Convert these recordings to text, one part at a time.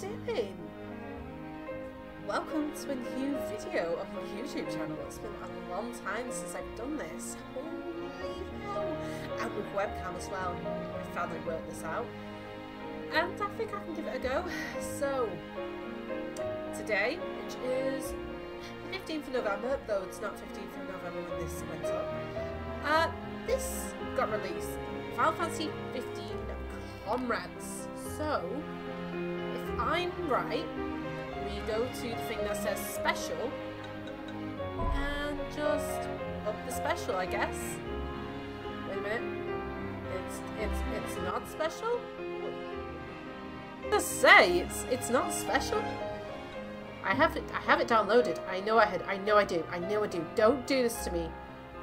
doing? Welcome to a new video of my YouTube channel. It's been a long time since I've done this. Holy hell! And with webcam as well. I finally worked this out. And I think I can give it a go. So, today, which is 15th of November, though it's not 15th of November when this went up, uh, this got released. Final Fantasy 15 Comrades. So, I'm right, we go to the thing that says special and just up the special, I guess. Wait a minute. It's it's it's not special. Just say it's it's not special. I have it. I have it downloaded. I know I had. I know I do. I know I do. Don't do this to me.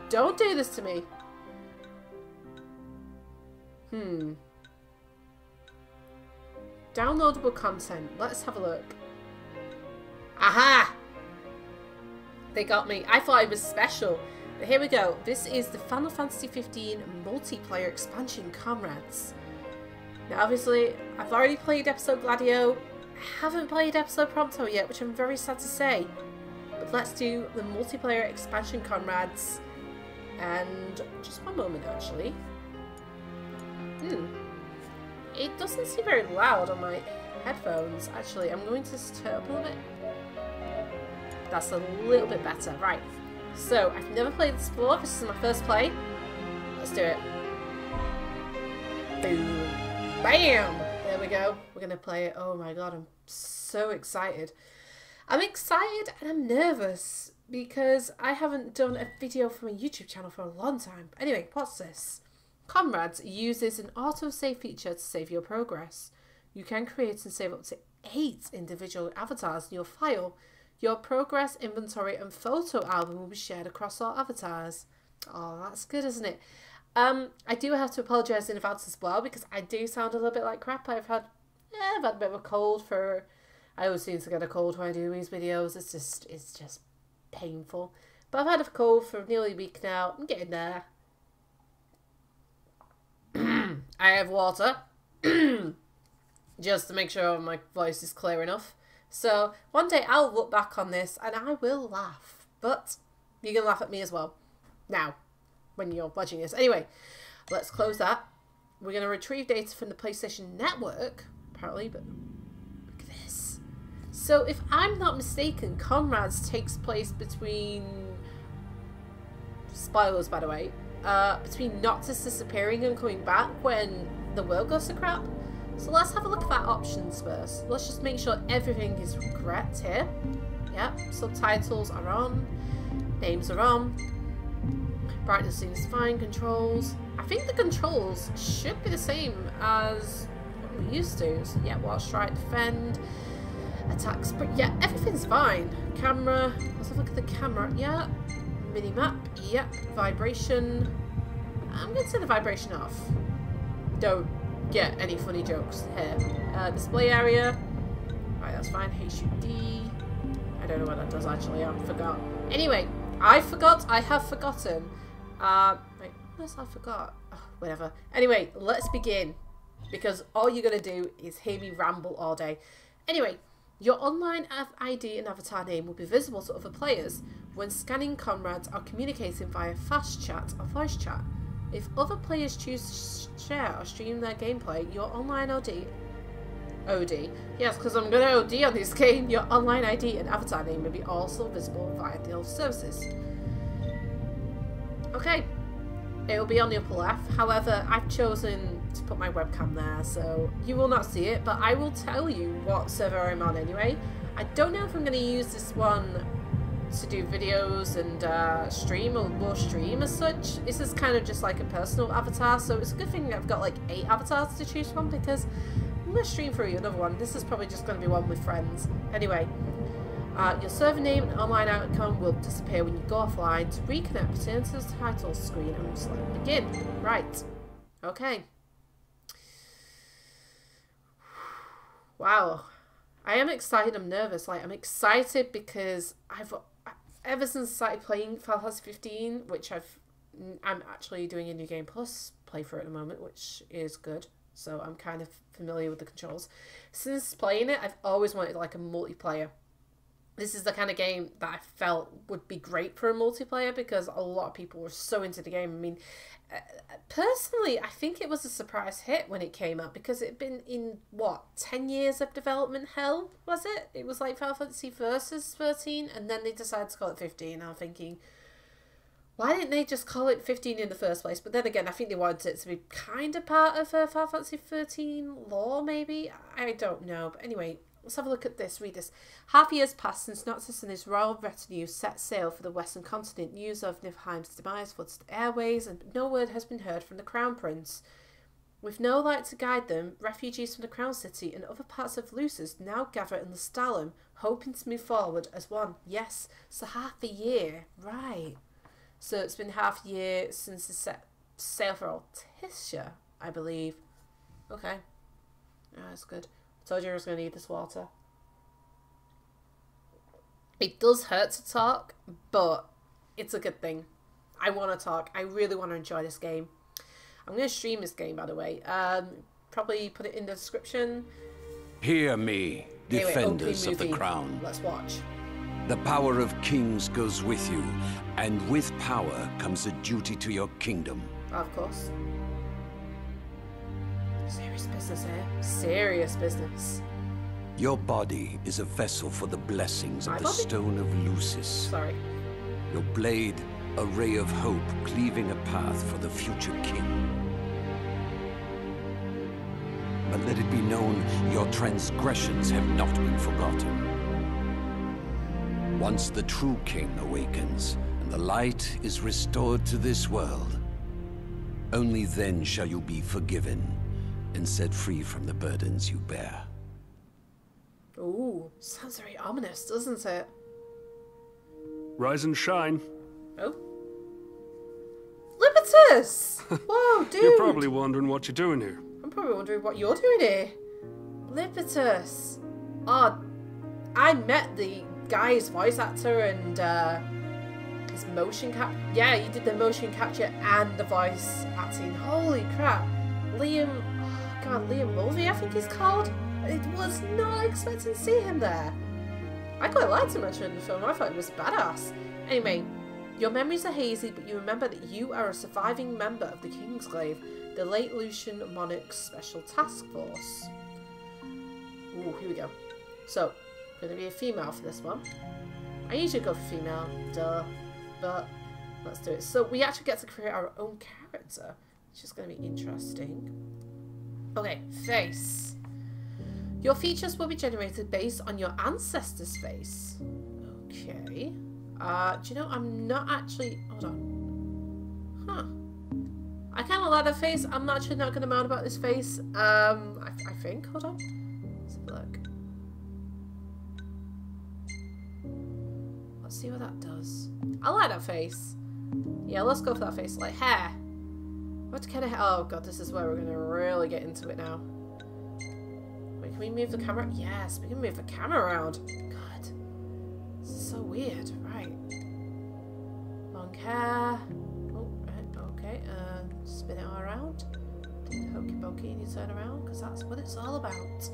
Don't do this to me. Hmm. Downloadable content. Let's have a look. Aha! They got me. I thought it was special. But here we go. This is the Final Fantasy 15 multiplayer expansion Comrades. Now obviously, I've already played episode Gladio. I haven't played episode Prompto yet, which I'm very sad to say. But let's do the multiplayer expansion Comrades. And just one moment actually. Hmm. It doesn't seem very loud on my headphones. Actually, I'm going to turn up a little bit. That's a little bit better. Right. So, I've never played this before. This is my first play. Let's do it. Boom. Bam! There we go. We're going to play it. Oh my god, I'm so excited. I'm excited and I'm nervous because I haven't done a video for my YouTube channel for a long time. Anyway, what's this? Comrades uses an autosave feature to save your progress. You can create and save up to eight individual avatars in your file. Your progress, inventory, and photo album will be shared across all avatars. Oh, that's good, isn't it? Um, I do have to apologise in advance as well because I do sound a little bit like crap. I've had, yeah, I've had a bit of a cold for. I always seem to get a cold when I do these videos. It's just, it's just painful. But I've had a cold for nearly a week now. I'm getting there. I have water. just to make sure my voice is clear enough. So one day I'll look back on this and I will laugh. But you can laugh at me as well. Now, when you're watching this. Anyway, let's close that. We're going to retrieve data from the PlayStation Network, apparently, but look at this. So if I'm not mistaken, Comrades takes place between... Spoilers, by the way. Uh, between Noctis disappearing and coming back when the world goes to crap. So let's have a look at our options first. Let's just make sure everything is correct here. Yep, subtitles are on, names are on, brightness seems fine, controls. I think the controls should be the same as what we used to. So yeah, watch, strike, defend, attacks, but yeah, everything's fine. Camera, let's have a look at the camera. Yeah, mini map, yep, vibration. I'm going to turn the vibration off. Don't get any funny jokes here. Uh, display area. Right, that's fine. HUD. I don't know what that does actually. I forgot. Anyway, I forgot. I have forgotten. Uh, wait, unless I forgot. Oh, whatever. Anyway, let's begin. Because all you're going to do is hear me ramble all day. Anyway, your online ID and avatar name will be visible to other players when scanning comrades or communicating via fast chat or voice chat. If other players choose to share or stream their gameplay, your online OD OD. Yes, because I'm going to OD on this game. Your online ID and avatar name will be also visible via the old services. Okay. It will be on the upper left. However, I've chosen to put my webcam there, so you will not see it, but I will tell you what server I'm on anyway. I don't know if I'm going to use this one to do videos and uh, stream or more stream as such. This is kind of just like a personal avatar, so it's a good thing I've got like eight avatars to choose from because I'm going to stream through another one. This is probably just going to be one with friends. Anyway, uh, your server name and online icon will disappear when you go offline. To reconnect, return to the title screen and select begin. Right. Okay. Wow. I am excited. I'm nervous. Like I'm excited because I've ever since I started playing Final Fantasy 15, which I've I'm actually doing a new game plus playthrough at the moment, which is good. so I'm kind of familiar with the controls. Since playing it, I've always wanted like a multiplayer. This is the kind of game that I felt would be great for a multiplayer because a lot of people were so into the game. I mean, uh, personally, I think it was a surprise hit when it came out because it'd been in what ten years of development hell was it? It was like Final Fantasy Versus thirteen, and then they decided to call it fifteen. I'm thinking, why didn't they just call it 15 in the first place? But then again, I think they wanted it to be kind of part of uh, Final Fantasy 13 lore, maybe? I don't know. But anyway, let's have a look at this. Read this. Half years passed since Noctis and his royal retinue set sail for the western continent. News of Niflheim's demise floods the airways, and no word has been heard from the Crown Prince. With no light to guide them, refugees from the Crown City and other parts of Lucis now gather in Lestallum, hoping to move forward as one. Yes, so half a year. Right. So it's been half a year since the set sail for Altissia, I believe. Okay. Oh, that's good. I told you I was going to need this water. It does hurt to talk, but it's a good thing. I want to talk. I really want to enjoy this game. I'm going to stream this game, by the way. Um, probably put it in the description. Hear me, defenders of the crown. Let's watch. The power of kings goes with you, and with power comes a duty to your kingdom. Of course. Serious business here. Serious business. Your body is a vessel for the blessings of My the body? Stone of Lucis. Sorry. Your blade, a ray of hope cleaving a path for the future king. But let it be known, your transgressions have not been forgotten. Once the true king awakens, and the light is restored to this world, only then shall you be forgiven and set free from the burdens you bear. Ooh, sounds very ominous, doesn't it? Rise and shine. Oh. Libertus! Whoa, dude! You're probably wondering what you're doing here. I'm probably wondering what you're doing here. Libertus! Oh, I met the guy's voice actor and uh, his motion cap. Yeah, you did the motion capture and the voice acting. Holy crap. Liam. God, Liam Mulvey, I think he's called. It was not expecting to see him there. I quite liked him actually in the film. I thought he was badass. Anyway, your memories are hazy, but you remember that you are a surviving member of the Kingsglaive, the late Lucian Monarch's Special Task Force. Ooh, here we go. So, gonna be a female for this one. I usually go for female, duh, but let's do it. So we actually get to create our own character, which is gonna be interesting. Okay, face. Your features will be generated based on your ancestor's face. Okay. Uh, do you know, I'm not actually... Hold on. Huh. I kind of like that face. I'm actually not going to moan about this face. Um, I, I think. Hold on. Let's have a look. Let's see what that does. I like that face. Yeah, let's go for that face. Like, hair. What kind of? Oh, God, this is where we're going to really get into it now. Wait, can we move the camera? Yes, we can move the camera around. God. This is so weird. Right. Long hair. Oh, right, okay. And spin it all around. Hokey pokey and you turn around, because that's what it's all about.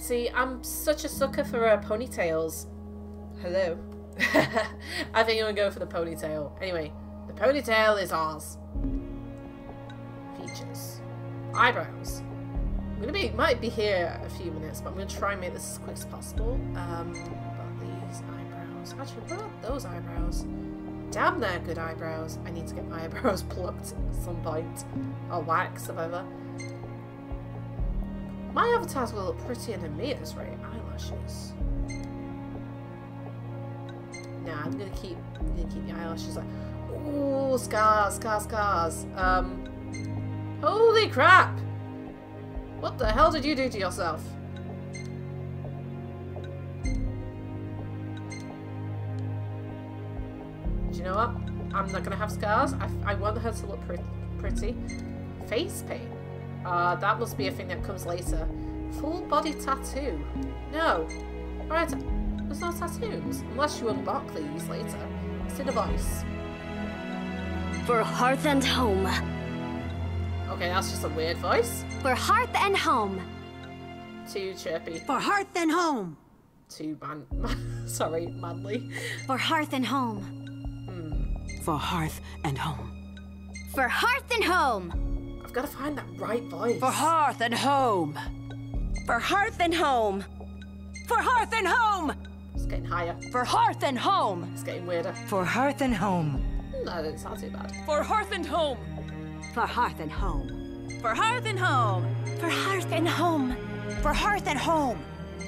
See, I'm such a sucker for uh, ponytails. Hello. I think I'm gonna go for the ponytail. Anyway, the ponytail is ours. Features. Eyebrows. I'm gonna be might be here a few minutes, but I'm gonna try and make this as quick as possible. Um, but these eyebrows. Actually, what are those eyebrows? Damn, they're good eyebrows. I need to get my eyebrows plucked at some point, or waxed, or whatever. My avatars will look prettier than me at this rate. Eyelashes. Nah, I'm gonna keep I'm gonna keep the eyelashes like Ooh, scars, scars, scars. Um Holy crap! What the hell did you do to yourself? Do you know what? I'm not gonna have scars. I, I want her to look pretty. pretty. Face paint. Uh, that must be a thing that comes later. Full body tattoo. No. Alright, there's no tattoos. Unless you unlock these later. It's in a voice. For hearth and home, Okay, that's just a weird voice. For hearth and home. Too chirpy. For hearth and home. Too man. Sorry, manly. For hearth and home. Hmm. For hearth and home. For hearth and home. I've got to find that right voice. For hearth and home. For hearth and home. For hearth and home. It's getting higher. For hearth and home. It's getting weirder. For hearth and home. Hmm, That didn't sound too bad. For hearth and home. For hearth and home. For hearth and home. For hearth and home. For hearth and home.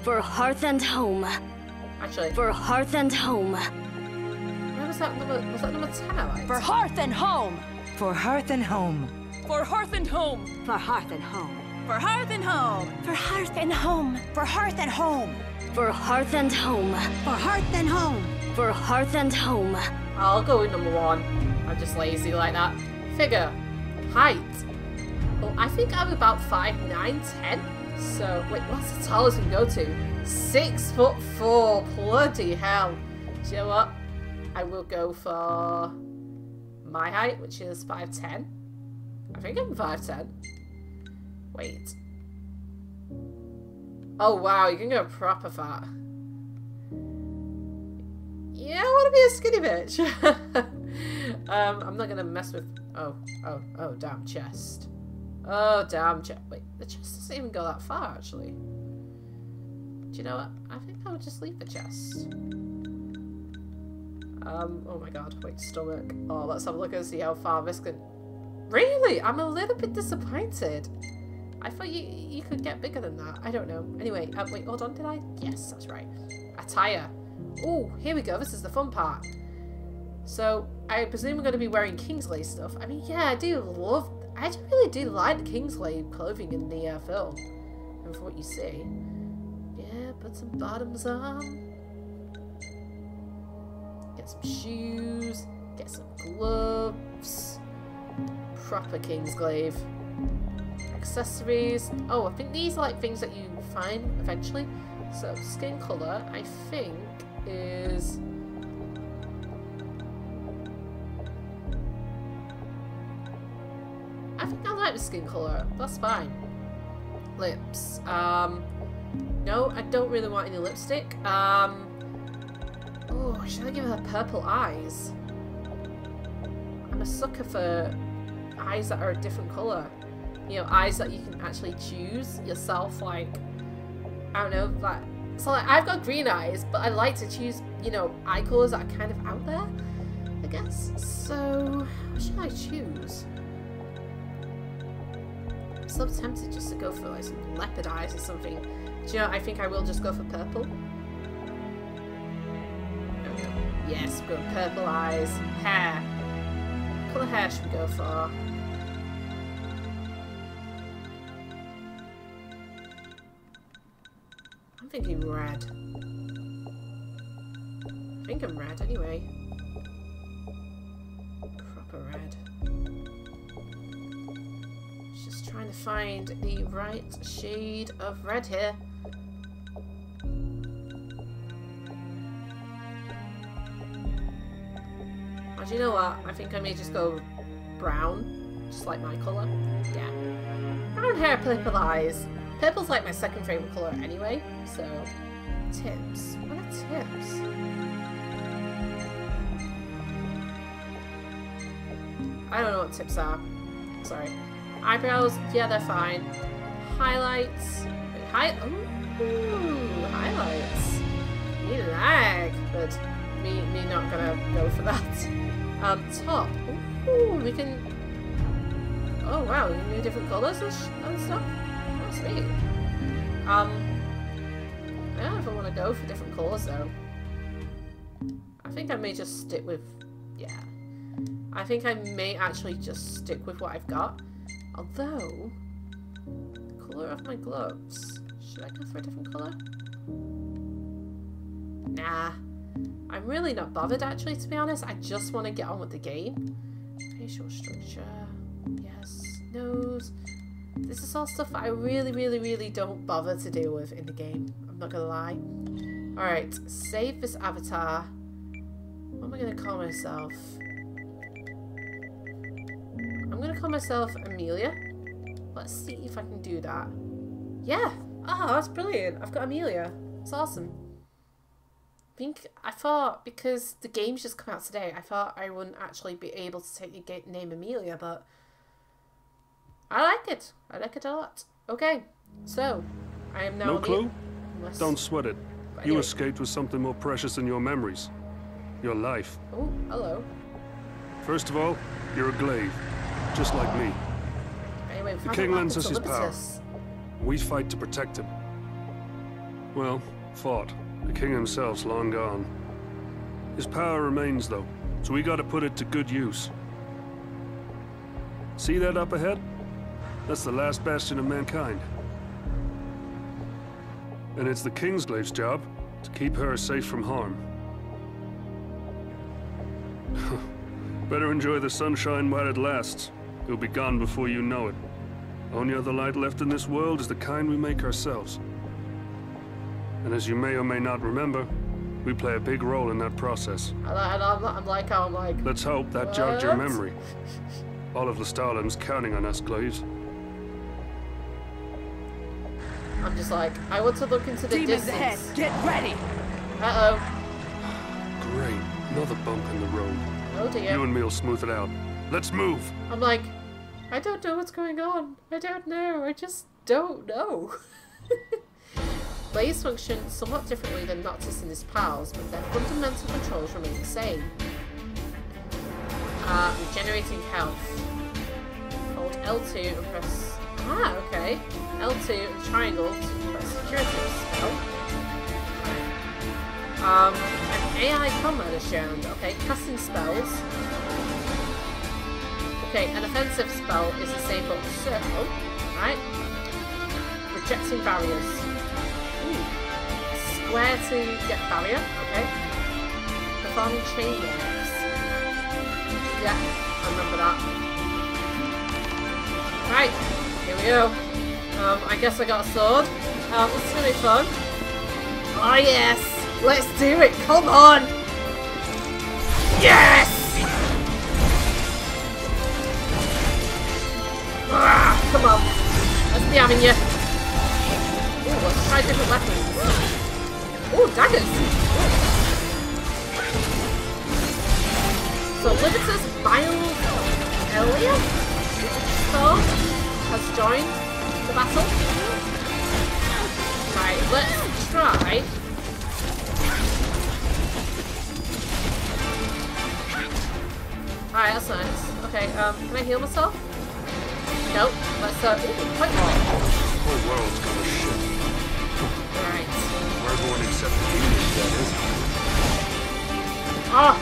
For hearth and home. Actually, For hearth and home. where was that number? Was that number ten? I liked? For hearth and home. For hearth and home. For hearth and home. For hearth and home. For hearth and home. For hearth and home. For hearth and home. For hearth and home. For hearth and home. For hearth and home. I'll go with number one. I'm just lazy like that. Figure. Height. Oh, I think I'm about five nine ten. So, wait, what's the tallest we can go to? Six foot four. Bloody hell. Do you know what? I will go for my height, which is 5'10. I think I'm 5'10. Wait. Oh, wow, you can go proper fat. Yeah, I want to be a skinny bitch. um, I'm not gonna mess with. Oh, oh, oh, damn chest. Oh, damn chest. Wait, the chest doesn't even go that far, actually. Do you know what? I think I would just leave the chest. Um, oh my god, wait, stomach. Oh, let's have a look and see how far this can. Really? I'm a little bit disappointed. I thought you you could get bigger than that. I don't know. Anyway, uh, wait, hold on, did I? Yes, that's right. Attire. Oh, here we go. This is the fun part. So, I presume we're going to be wearing Kingsglaive stuff. I mean, yeah, I do love... I really do like the Kingsglaive clothing in the uh, film. And from what you see. Yeah, put some bottoms on. Get some shoes. Get some gloves. Proper Kingsglaive. Accessories. Oh, I think these are like things that you find eventually. So, skin colour, I think, is... I think I like the skin colour. That's fine. Lips. Um, no, I don't really want any lipstick. Um, oh, should I give her purple eyes? I'm a sucker for eyes that are a different colour. You know, eyes that you can actually choose yourself, like, I don't know, like, so like, I've got green eyes, but I like to choose, you know, eye colours that are kind of out there, I guess. So, what should I choose? I'm so tempted just to go for like some leopard eyes or something. Do you know, I think I will just go for purple. Yes, we're going purple eyes. Hair. What colour hair should we go for? I'm thinking red. I think I'm red anyway. Proper red. Just trying to find the right shade of red here. Do you know what? I think I may just go brown, just like my colour. Yeah. Brown hair, purple eyes. Purple's like my second favourite colour anyway, so... Tips. What are tips? I don't know what tips are. Sorry. Eyebrows, yeah, they're fine. Highlights. Wait, hi Ooh, highlights. Me lag, but me me not gonna go for that. Um, top. Ooh, we can. Oh wow, can do different colours and, and stuff. Sweet. Um, I don't know if I want to go for different colours though. I think I may just stick with, yeah. I think I may actually just stick with what I've got. Although, colour of my gloves. Should I go for a different colour? Nah. I'm really not bothered actually, to be honest. I just want to get on with the game. Facial structure. Yes. Nose. This is all stuff I really, really, really don't bother to deal with in the game. I'm not gonna lie. Alright, save this avatar. What am I gonna call myself? I'm gonna call myself Amelia. Let's see if I can do that. Yeah. Oh, that's brilliant. I've got Amelia. It's awesome. I think I thought because the game's just come out today, I thought I wouldn't actually be able to take the name Amelia, but I like it. I like it a lot. Okay, so I am now. No clue? Unless- Don't sweat it. But You escaped with something more precious than your memories. Your life. Oh, hello. First of all, you're a glaive. Just like me. Anyway, found king lends us his power. We fight to protect him. Well, fought. The king himself's long gone. His power remains, though, so we gotta put it to good use. See that up ahead? That's the last bastion of mankind. And it's the Kingsglaive's job to keep her safe from harm. Better enjoy the sunshine while it lasts. It'll be gone before you know it. Only other light left in this world is the kind we make ourselves. And as you may or may not remember, we play a big role in that process. And, I, and I'm, I'm like, I'm like, Let's hope that jogged your memory. All of Lestallum's counting on us, Glaives. I'm just like, I want to look into the Demons ahead. distance. Get ready. Uh oh. Great. Another bump in the road. oh. Oh dear. You and me'll smooth it out. Let's move! I'm like, I don't know what's going on. I don't know. I just don't know. Glaives function somewhat differently than Noctis and his pals, but their fundamental controls remain the same. Uh, regenerating health. Hold L2 and press. Ah, okay. L2 triangle to security spell. Um, an AI combat is shown. Okay, casting spells. Okay, an offensive spell is but circle, right? Rejecting barriers. Ooh. Square to get barrier, okay. Performing chain moves. Yeah, I remember that. Right, go. Um, I guess I got a sword. Um, this is gonna be fun. Oh yes! Let's do it! Come on! Yes! Ah, come on. Let's be having you. Ooh, let's try different weapons. Ooh, daggers. So Libertus Bile Elia Storm has joined the battle. Right, let's try. Alright, that's nice. Okay, um, can I heal myself? Nope. Let's uh ooh, quite. The whole world's gonna shit. Alright. For everyone except the English, that is. Oh!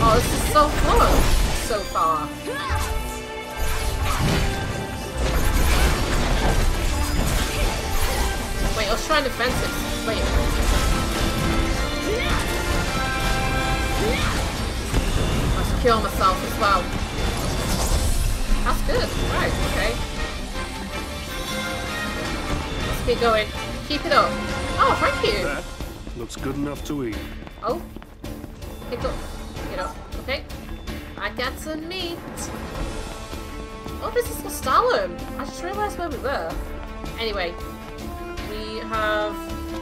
Oh, this is so fun so far. Wait, I was trying to try defensive. Wait. Let's kill myself as well. That's good. Right, okay. Let's keep going. Keep it up. Oh, thank you. That looks good enough to eat. Oh. Pick up. Get up. Okay. I got some meat. Oh, this is Stalin. I just realised where we were. Anyway, have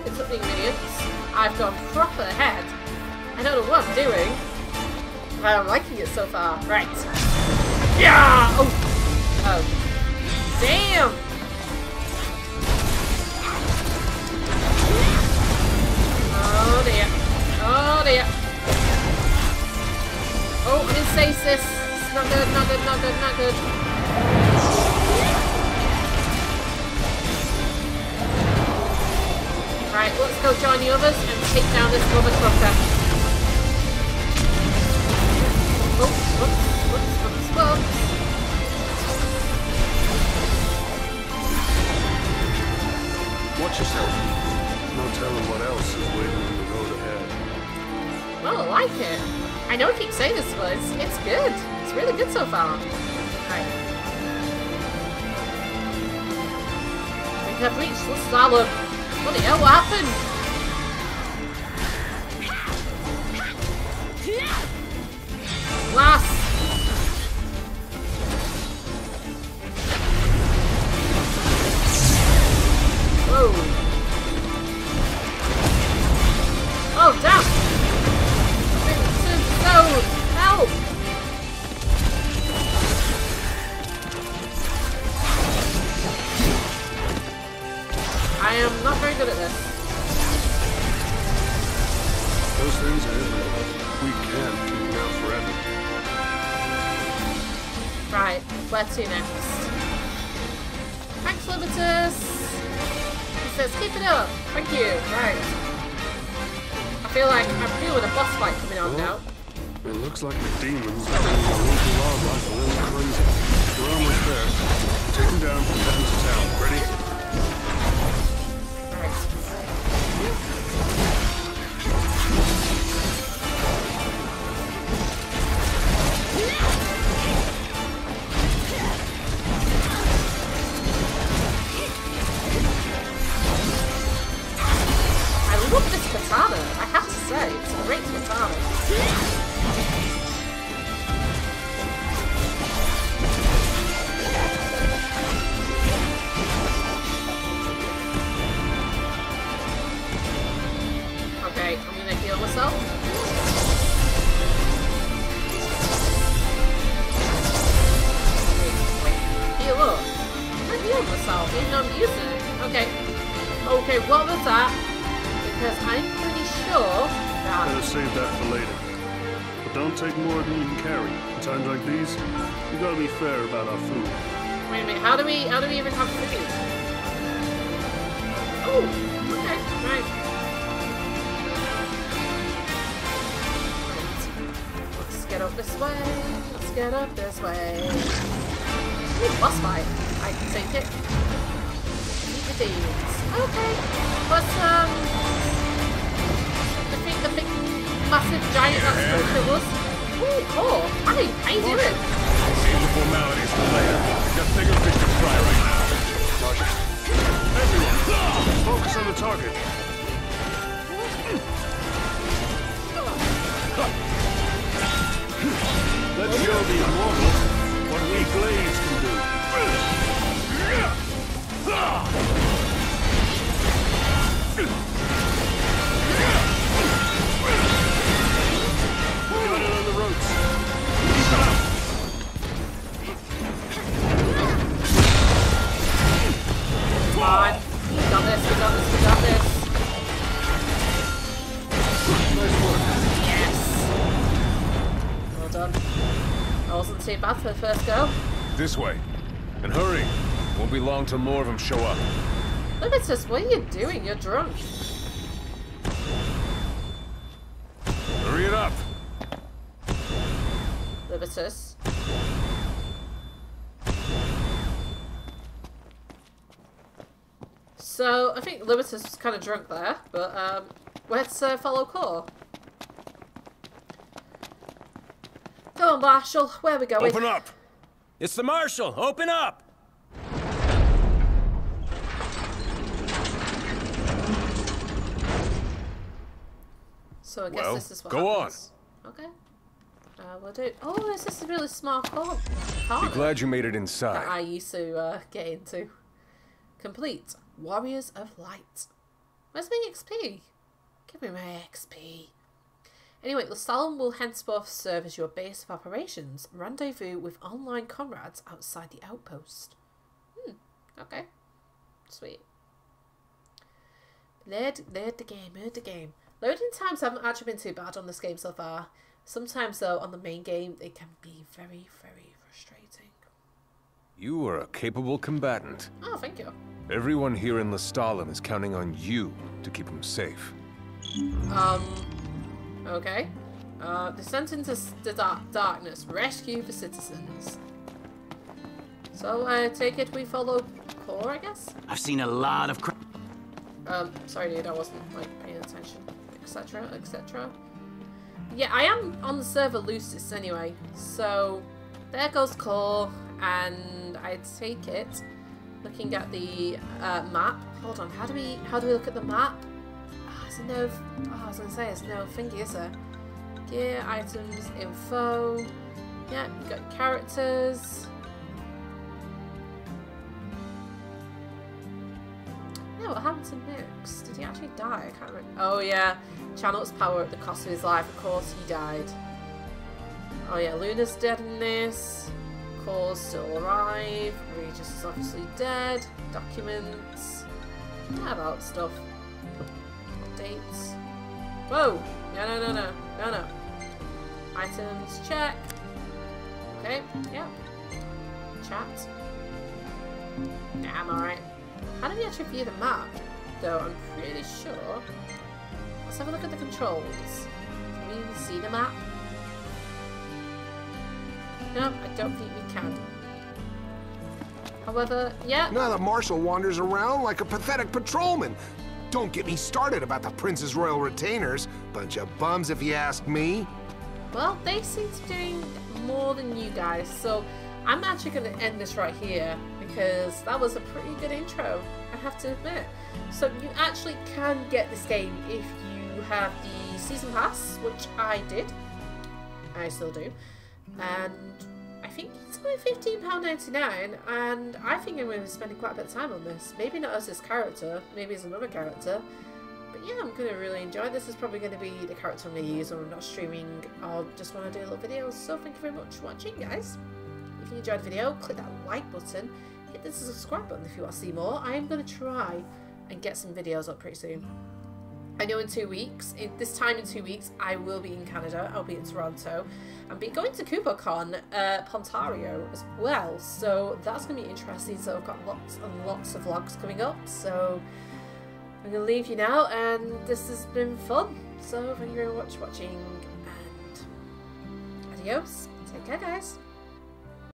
the ingredients. I've gone proper ahead. I don't know what I'm doing. but I'm liking it so far. Right. Yeah! Oh! Oh. Damn! Oh dear. Oh dear. Oh, in stasis. It's not good, not good, not good, not good. Right, let's go join the others and take down this mother trucker. Oh, whoops, whoops, whoops, whoops. Watch yourself. No telling what else is waiting on the road ahead. Well, I like it. I know I keep saying this, but it's, it's good. It's really good so far. Right. We have reached the salad. Bloody hell, what happened? Last. very good at this. Those things are infinite. We can't keep now forever. Right, where to next? Thanks, Libertus! He says, keep it up! Thank you! Right. I feel like I'm dealing with a boss fight coming on well, now. It looks like the demons are doing the local wildlife a little crazy. We're almost there. Take them down from town to town. Ready? Say, it's great katana. Okay, I'm gonna heal myself. Even I'm using it. Okay. Okay, what was that? Because I'm Better save that for later. But don't take more than you can carry. In times like these, we gotta be fair about our food. Wait a minute, how do we how do we even have food? Oh, okay, right. Let's get up this way. Let's get up this way. Ooh, boss fight. I can take it. Meet the demons. Okay. Let's um massive giant that's supposed to us. Ooh, cool. Hi, how you doing? Save the formalities for later. Got bigger fish to fry right now. Target. Everyone, ah! focus on the target. Let's show the immortals what we Glaives can do. Got too bad for the first go. This way. And hurry. Won't be long till more of them show up. Libertus, what are you doing? You're drunk. Hurry it up. Libertus. So, I think Libertus was kind of drunk there, but um, let's uh, follow Cor. Go on, Marshal. Where are we going? Open up. It's the Marshal! Open up! So I guess Well, this is what go on. Okay. Uh, we'll do. Oh, this is a really smart call. Be glad you made it that inside. I used to uh, get into. Complete. Warriors of Light. Where's my XP? Give me my XP. Anyway, the Lestallum will henceforth serve as your base of operations. Rendezvous with online comrades outside the outpost. Hmm. Okay. Sweet. Load, load the game, load the game. Loading times haven't actually been too bad on this game so far. Sometimes, though, on the main game, they can be very, very frustrating. You are a capable combatant. Oh, thank you. Everyone here in Lestallum is counting on you to keep them safe. Um, okay. Uh, descent into the dark darkness. Rescue the citizens. So, I take it we follow Cor, I guess? I've seen a lot of cr- Um, sorry dude, I wasn't, like, paying attention. Etc, etc. Yeah, I am on the server Lucis anyway. So, there goes Cor, and I take it, looking at the uh, map. Hold on, how do we, how do we look at the map? There's no, oh, I was gonna say, it's no thingy, is there? Gear, items, info. Yeah, you got characters. Yeah, what happened to Nyx? Did he actually die? I can't remember. Oh yeah, channels power at the cost of his life. Of course he died. Oh yeah, Luna's dead in this. Cor's still alive. Regis is obviously dead. Documents. Yeah, about stuff. Updates. Whoa! No, no, no, no. No, no. Items, check. Okay, yeah. Chat. Nah, I'm alright. How do we actually view the map? Though I'm pretty sure. Let's have a look at the controls. Can we even see the map? No, I don't think we can. However, yeah. Now the Marshal wanders around like a pathetic patrolman. Don't get me started about the Prince's Royal Retainers. Bunch of bums if you ask me. Well, they seem to be doing more than you guys, so I'm actually going to end this right here because that was a pretty good intro, I have to admit. So you actually can get this game if you have the Season Pass, which I did. I still do. And I think it's only £15.99 and I think I'm going to be spending quite a bit of time on this. Maybe not as this character, maybe as another character. But yeah, I'm going to really enjoy this. Is probably going to be the character I'm going to use when I'm not streaming or just want to do a little videos. So thank you very much for watching, guys. If you enjoyed the video, click that like button. Hit the subscribe button if you want to see more. I am going to try and get some videos up pretty soon. I know in two weeks, in this time in two weeks, I will be in Canada. I'll be in Toronto. I'll be going to KupoCon, uh, Pontario as well. So that's going to be interesting. So I've got lots and lots of vlogs coming up. So I'm going to leave you now. And this has been fun. So thank you very much for watching. And adios. Take care, guys.